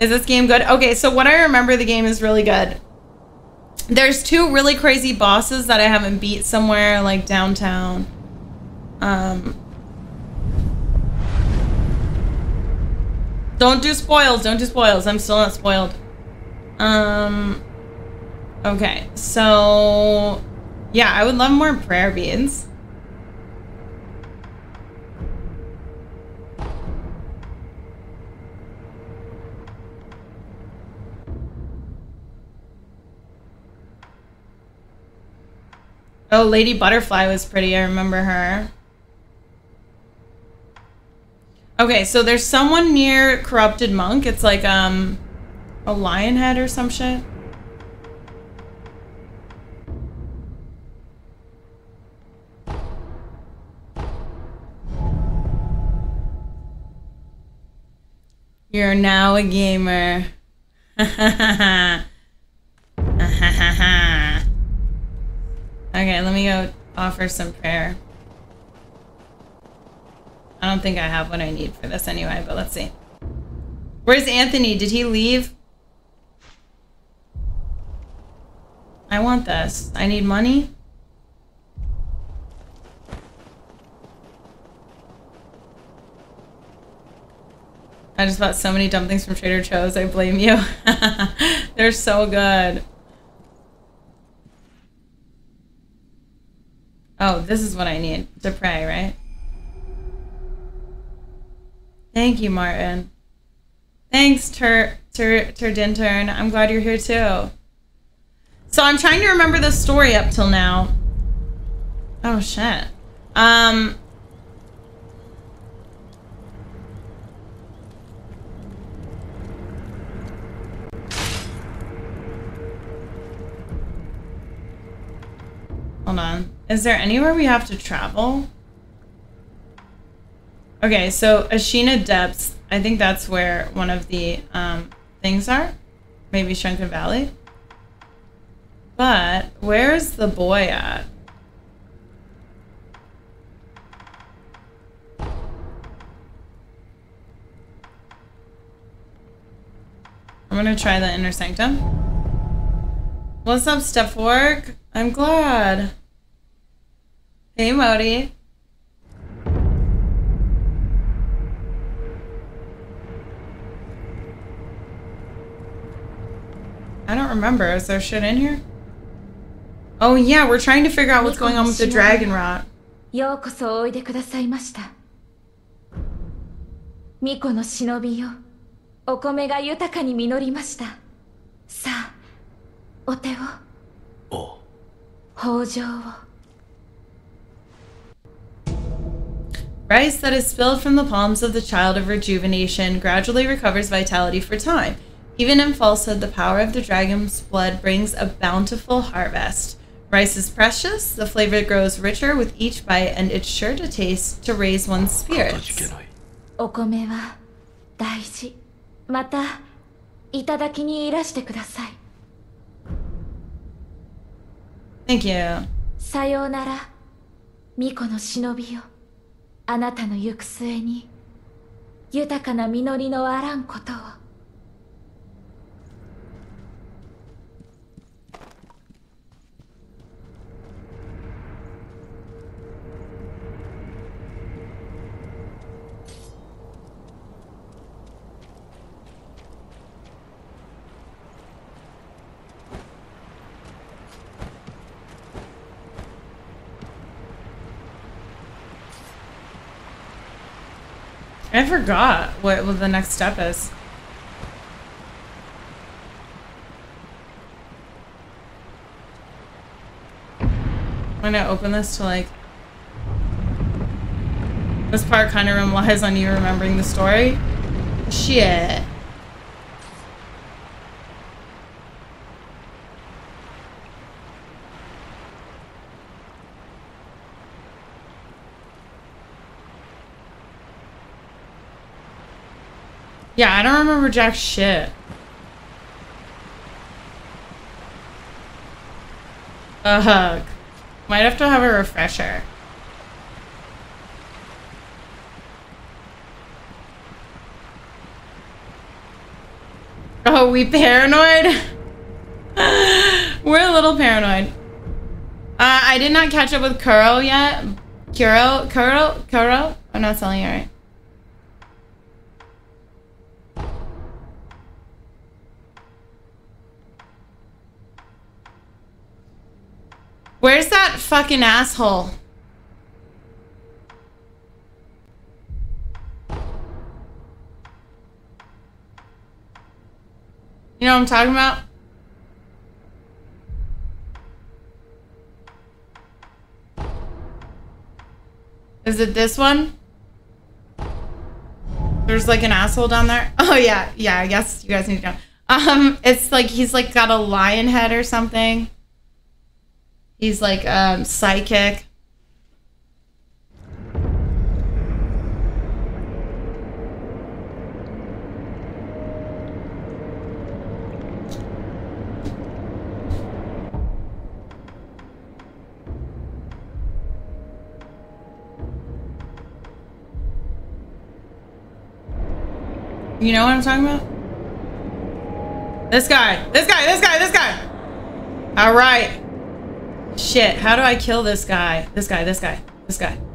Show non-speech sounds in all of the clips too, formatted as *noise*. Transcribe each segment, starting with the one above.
Is this game good? Okay, so what I remember the game is really good. There's two really crazy bosses that I haven't beat somewhere like downtown. Um Don't do spoils, don't do spoils. I'm still not spoiled. Um Okay, so yeah, I would love more prayer beads. Oh, Lady Butterfly was pretty. I remember her. Okay, so there's someone near Corrupted Monk. It's like um a lion head or some shit. You're now a gamer. *laughs* okay, let me go offer some prayer. I don't think I have what I need for this anyway, but let's see. Where's Anthony? Did he leave? I want this. I need money. I just bought so many dumplings from Trader Joe's. I blame you. *laughs* They're so good. Oh, this is what I need to pray, right? Thank you, Martin. Thanks, Tur Tur Turdintern. I'm glad you're here too. So I'm trying to remember the story up till now. Oh shit. Um Hold on. Is there anywhere we have to travel? Okay, so Ashina Depths, I think that's where one of the um, things are. Maybe Sunken Valley. But where's the boy at? I'm gonna try the Inner Sanctum. What's up, Step Work? I'm glad. Hey, Modi. I don't remember. Is there shit in here? Oh yeah, we're trying to figure out what's going on with the dragon rot. ようこそおいでくださいました。巫女の忍びよ。お米が豊かに実りました。さあ、お手を。お豊穣を。 Rice that is spilled from the palms of the child of rejuvenation gradually recovers vitality for time. Even in falsehood, the power of the dragon's blood brings a bountiful harvest. Rice is precious, the flavor grows richer with each bite, and it's sure to taste to raise one's かた spirits. じけないお米は大事。また、いただきにいらしてください。 Thank you. さようなら、巫女の忍びよ。 あなたの行く末に、豊かな実りのあらんことを。Forgot what, what the next step is. I'm gonna open this to like. This part kind of relies *laughs* on you remembering the story. Shit. Yeah, I don't remember jack shit. Ugh. Might have to have a refresher. Oh, we paranoid? *laughs* We're a little paranoid. Uh, I did not catch up with Kuro yet. Kuro? Kuro? Kuro? I'm not spelling it right. Where's that fucking asshole? You know what I'm talking about? Is it this one? There's like an asshole down there. *laughs* Oh yeah, yeah. I guess you guys need to know. Um, it's like he's like got a lion head or something. He's like um psychic. You know what I'm talking about? This guy. This guy. This guy. This guy. All right. Shit. How do I kill this guy? This guy. This guy. This guy.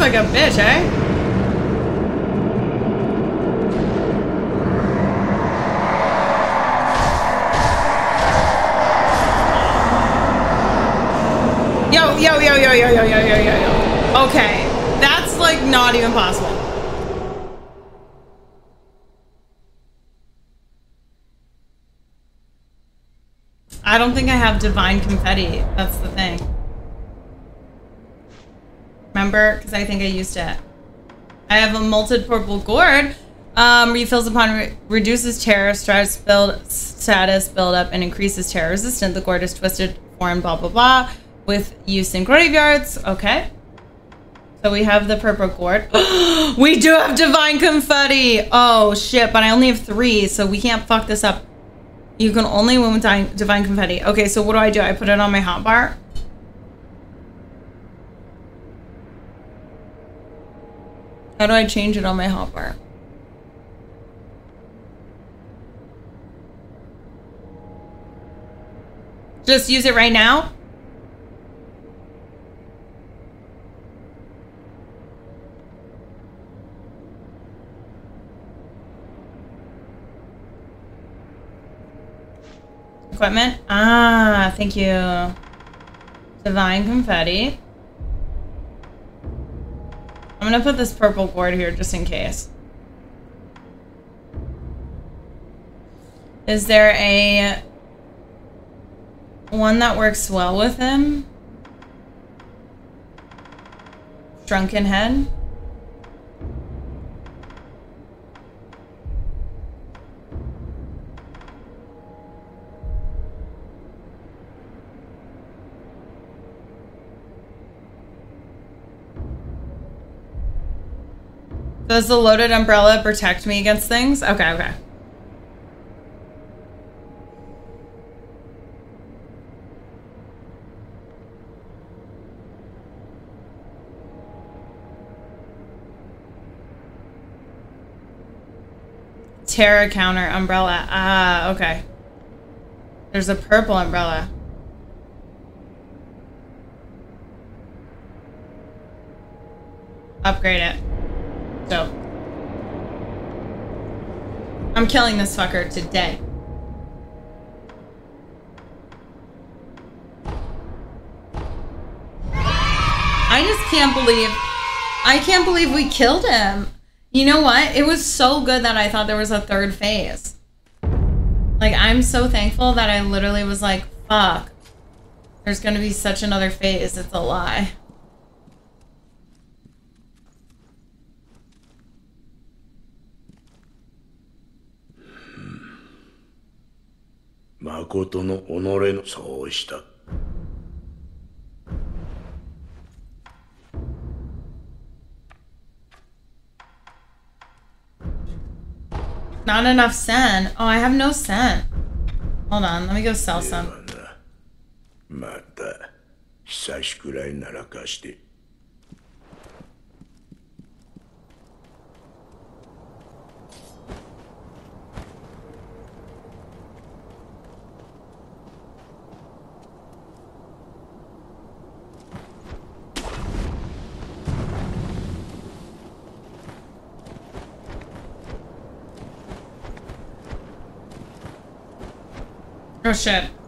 This like a bitch, eh? Yo, yo, yo, yo, yo, yo, yo, yo, yo, yo. Okay. That's like not even possible. I don't think I have divine confetti. That's the thing. Remember? Because I think I used it. I have a mottled purple gourd. Um, refills upon re reduces terror stress build status buildup and increases terror resistant. The gourd is twisted form blah blah blah with use in graveyards. Okay. So we have the purple gourd. *gasps* we do have divine confetti. Oh shit! But I only have three, so we can't fuck this up. You can only win with divine, confetti. Okay, so what do I do? I put it on my hotbar. How do I change it on my hotbar? Just use it right now? Equipment? Ah, thank you. Divine confetti. I'm gonna put this purple gourd here just in case. Is there a one that works well with him? Drunken head? Does the loaded umbrella protect me against things? Okay, okay. Terra counter umbrella. Ah, okay. There's a purple umbrella. Upgrade it. So, I'm killing this fucker today. I just can't believe I can't believe we killed him. You know what? It was so good that I thought there was a third phase. Like I'm so thankful that I literally was like, fuck. There's going to be such another phase. It's a lie. 誠の己のそうした Not enough scent. Oh, I have no scent. Hold on, let me go sell で some. はなまた久しくらいならかして。Oh shit.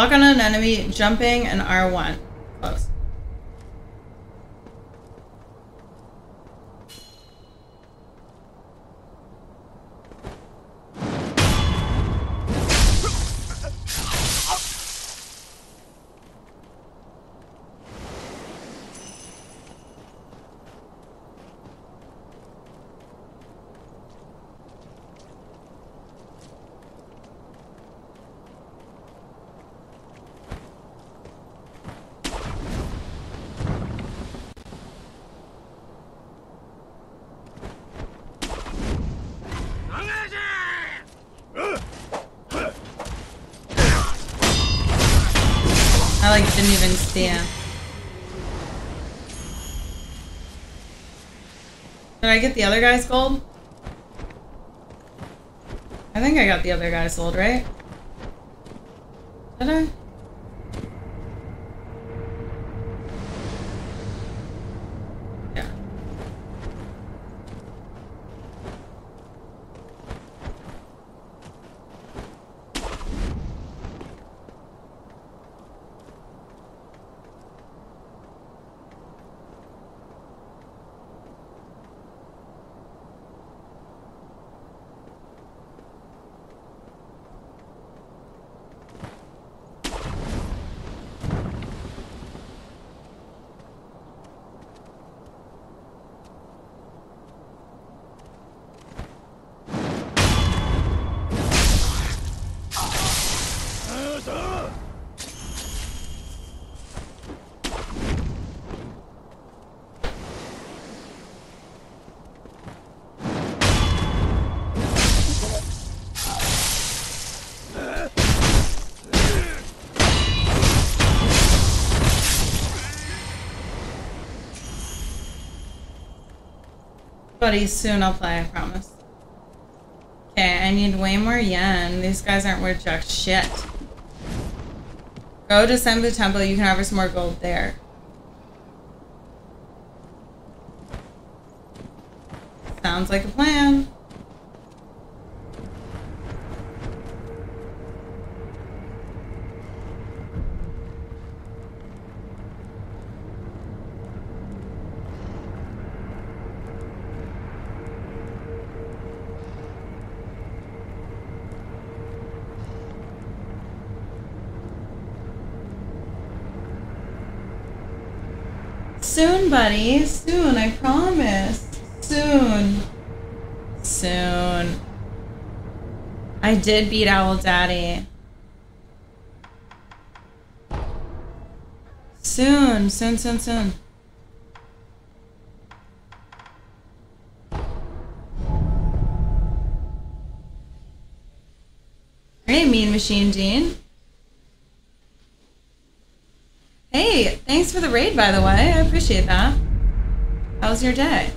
Lock on an enemy, jumping, and R1. Close. I like him. Did I get the other guy's gold? I think I got the other guy's gold, right? Did I? Yeah. Soon I'll play, I promise. Okay, I need way more yen. These guys aren't worth jack shit. Go to Senbu Temple, you can harvest more gold there. Sounds like a plan. Soon, buddy. Soon, I promise. Soon. Soon. I did beat Owl Daddy. Soon, soon, soon, soon. Hey, Mean Machine Dean. Hey, thanks for the raid, by the way. I appreciate that. How was your day?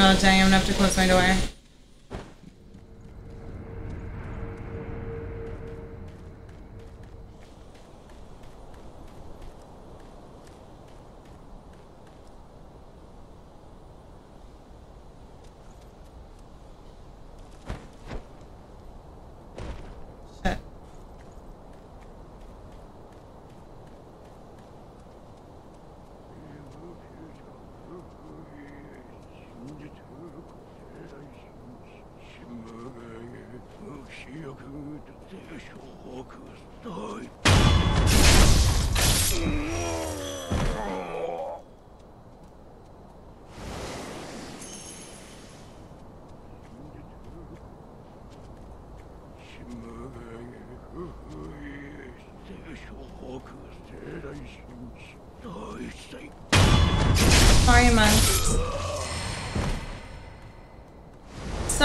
Oh dang, I'm gonna have to close my door.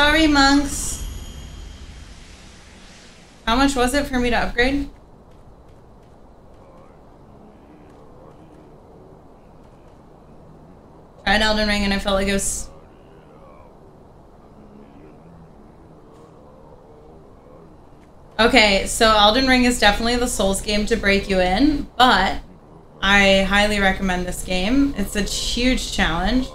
Sorry, monks. How much was it for me to upgrade? Tried Elden Ring and I felt like it was. Okay, so Elden Ring is definitely the Souls game to break you in, but I highly recommend this game. It's a huge challenge.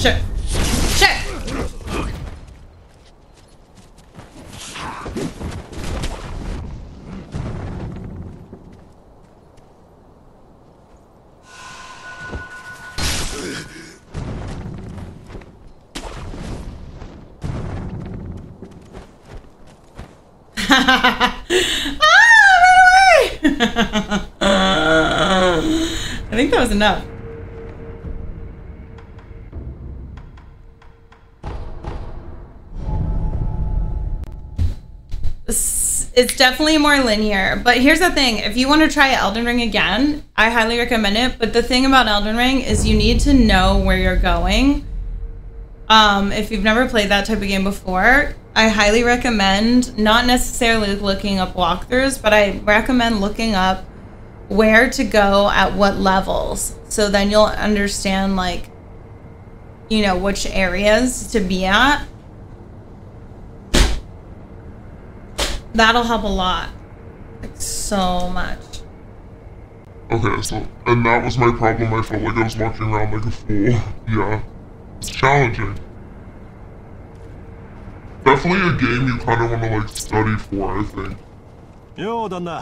Sure. Sure. ah, run away! I think that was enough. It's definitely more linear, but here's the thing: if you want to try Elden Ring again, I highly recommend it. But the thing about Elden Ring is you need to know where you're going. Um, if you've never played that type of game before, I highly recommend not necessarily looking up walkthroughs, but I recommend looking up where to go at what levels. So then you'll understand like you know which areas to be at. That'll help a lot. Like so much. Okay, so, and that was my problem. I felt like I was walking around like a fool. Yeah. It's challenging. Definitely a game you kind of want to like study for, I think. よう旦那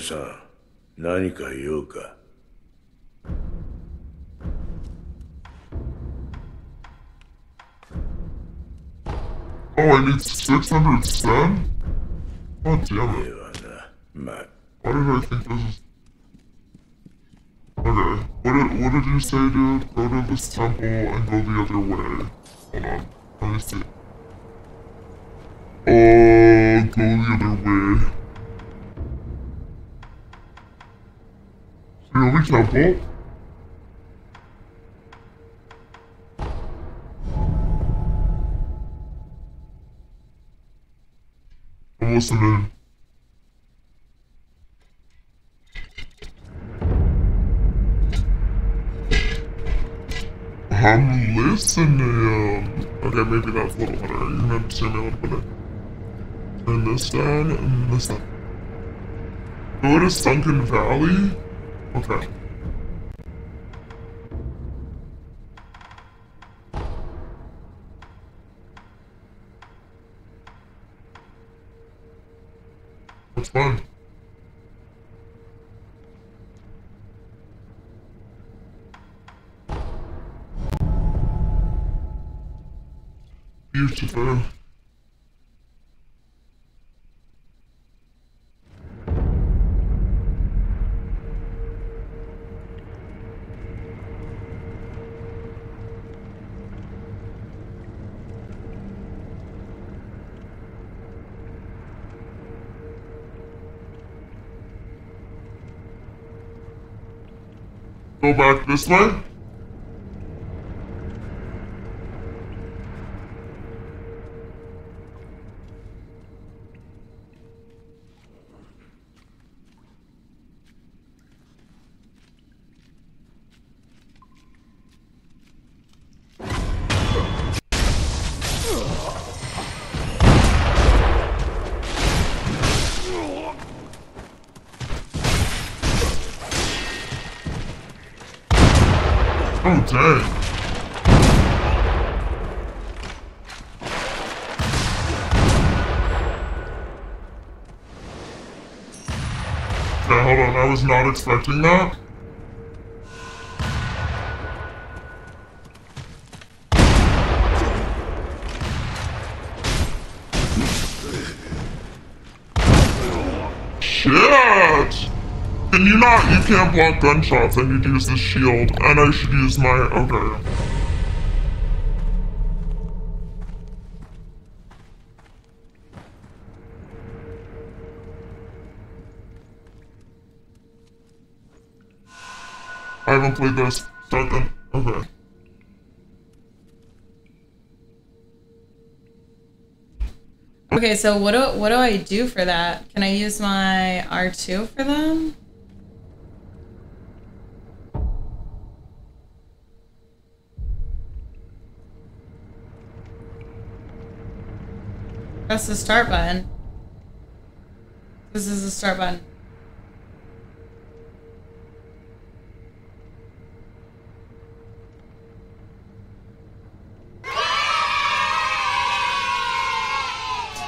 さん何か言おうか Oh, I need 600 cent? God damn で it. はなまあ Why did I think this is... Okay, what did, what did you say, dude? Go to this temple and go the other way. Hold on, let me see. Oh, go the other way. Temple? I'm listening. I'm listening. Okay, maybe that's a little better. You can understand me a little bit. Turn this down and this up. Go to Sunken Valley? Okay. Beautiful. Go back this way. Hold on. I was not expecting that. Can't block gunshots. I need to use the shield, and I should use my. Okay. I haven't played this. Start then. Okay. Okay, so what do what do I do for that? Can I use my R2 for them? Press the start button. This is the start button.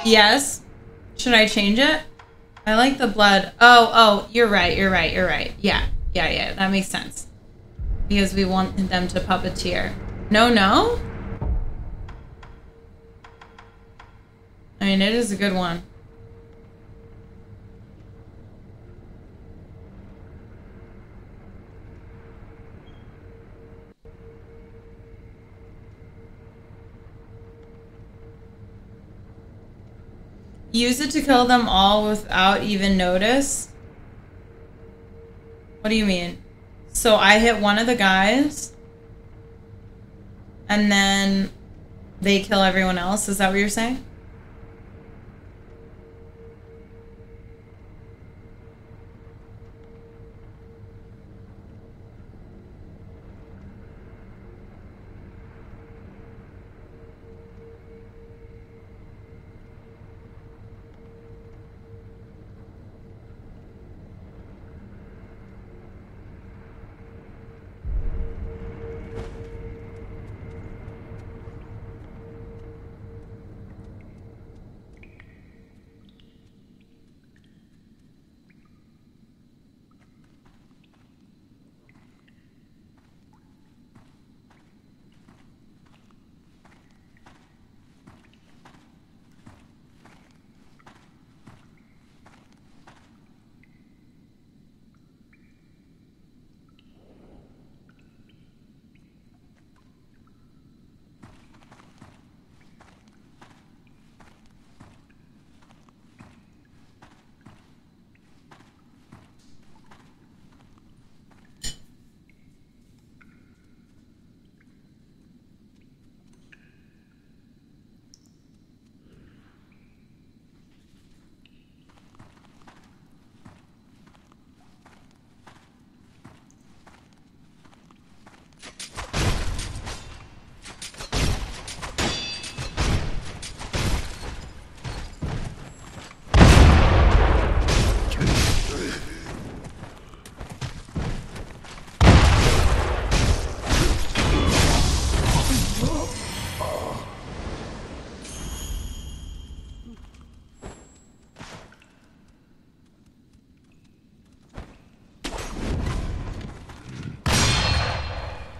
Yes. Should I change it? I like the blood. Oh, oh, you're right. You're right. You're right. Yeah. Yeah, yeah. That makes sense. Because we want them to puppeteer. No, no? I mean, it is a good one. Use it to kill them all without even notice? What do you mean? So I hit one of the guys, and then they kill everyone else? Is that what you're saying?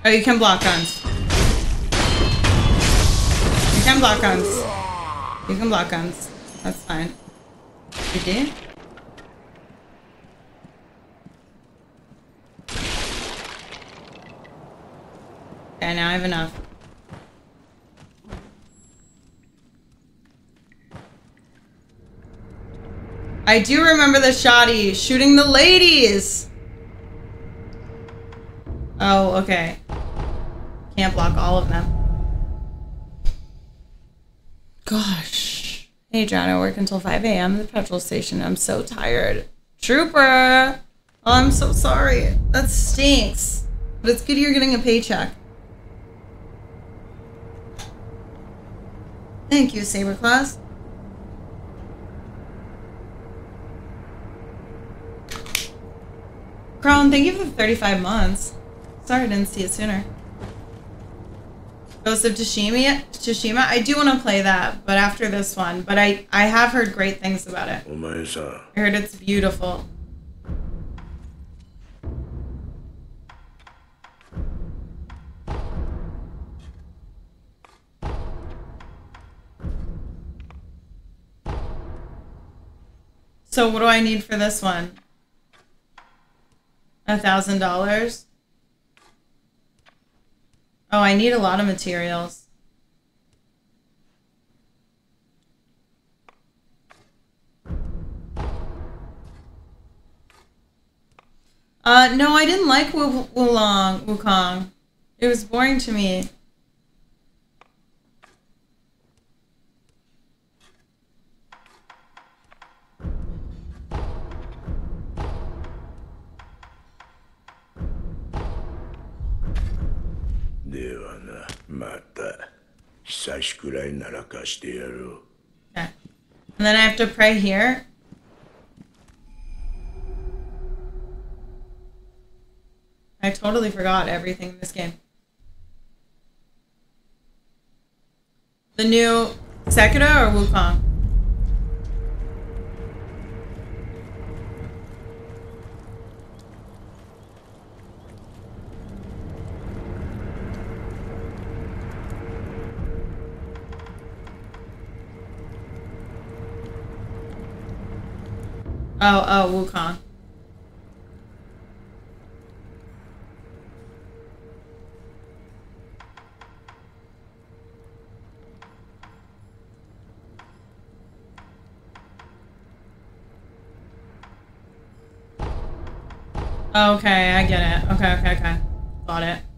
Oh, you can block guns. You can block guns. You can block guns. That's fine. You do? Okay, now I have enough. I do remember the shoddy shooting the ladies. Oh, okay. Can't block all of them. Gosh. Hey, John, I work until 5 a.m. at the petrol station. I'm so tired. Trooper! Oh, I'm so sorry. That stinks. But it's good you're getting a paycheck. Thank you, Saberclass. Crown, thank you for the 35 months. Sorry I didn't see it sooner. Ghost of Tsushima. Tsushima. I do want to play that, but after this one. But I, I have heard great things about it. I heard it's beautiful. So what do I need for this one? A thousand dollars? Oh, I need a lot of materials. Uh, no, I didn't like Wu Wulong, Wukong. It was boring to me.「くらいならかしてやろう Okay. And then I have to pray here. I totally forgot everything in this game. The new Sekiro or Wukong? Oh, oh, Wukong. Okay, I get it. Okay, okay, okay. Got it.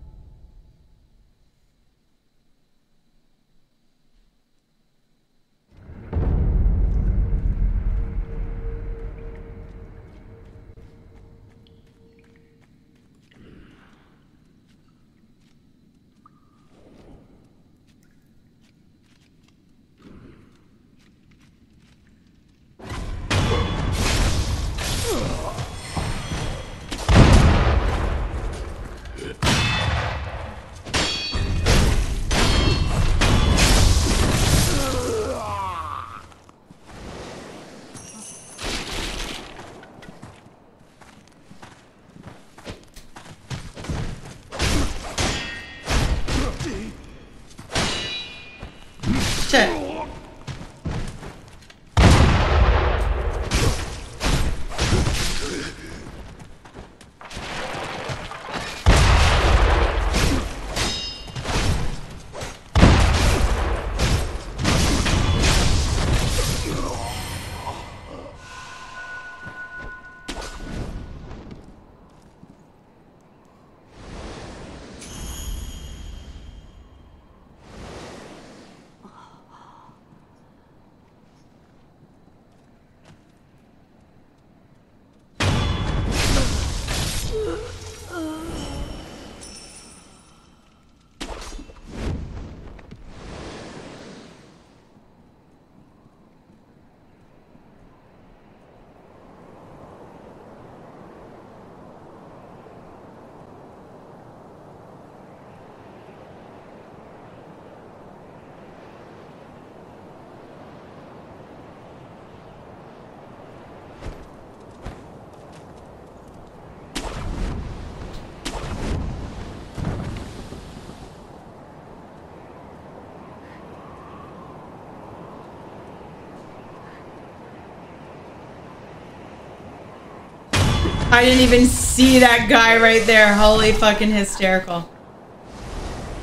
I didn't even see that guy right there. Holy fucking hysterical.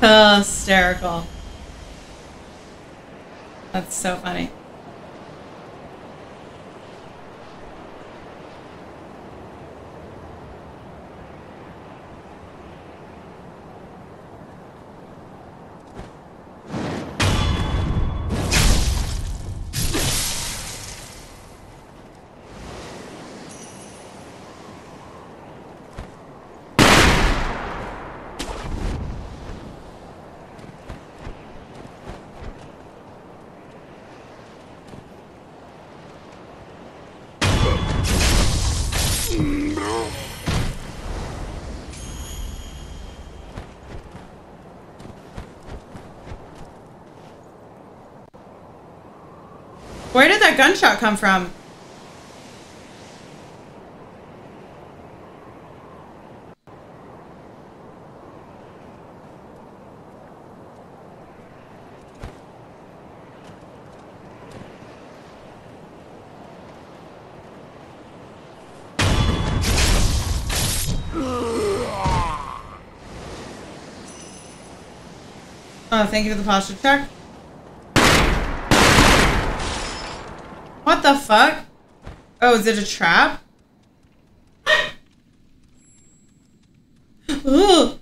Hysterical. That's so funny. Where did that gunshot come from? Oh, thank you for the posture check. The fuck? Oh, is it a trap? *gasps* Ugh.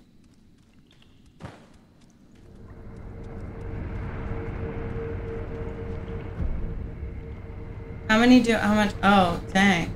How many do, how much? Oh, dang.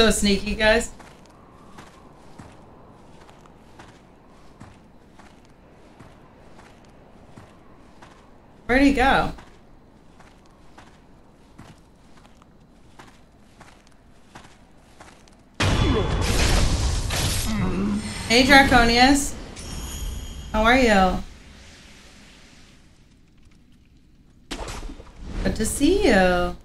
So sneaky, guys. Where'd he go? Hey, Draconius. How are you? Good to see you.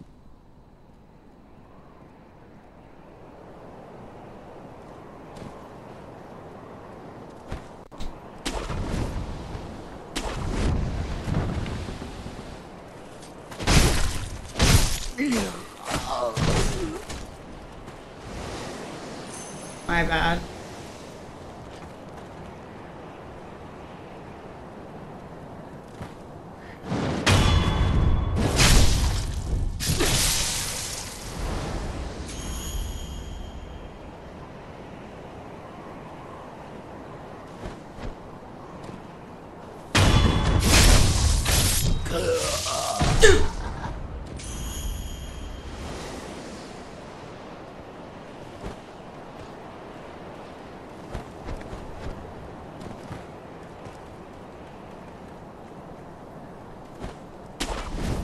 My bad.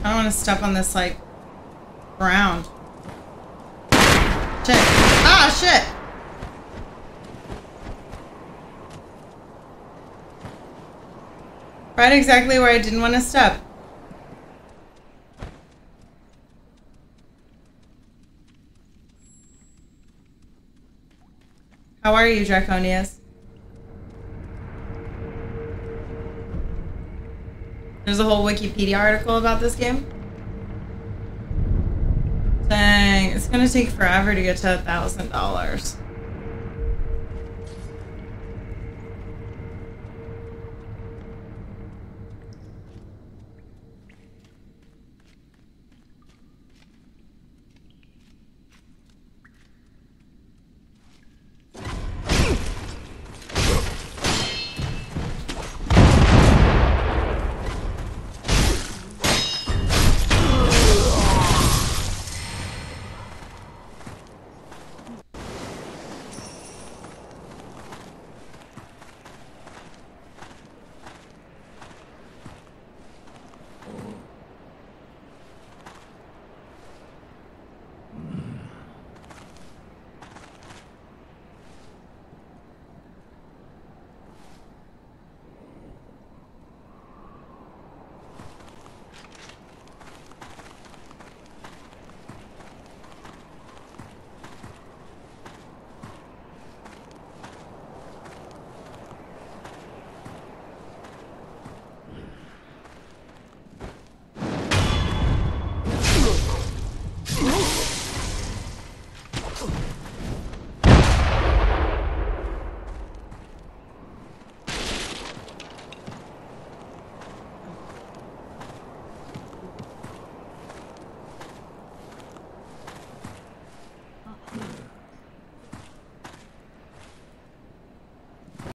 I don't want to step on this, like, ground. shit. Ah, shit! Right exactly where I didn't want to step. How are you, Draconius? There's a whole Wikipedia article about this game. Dang, it's gonna take forever to get to a thousand dollars.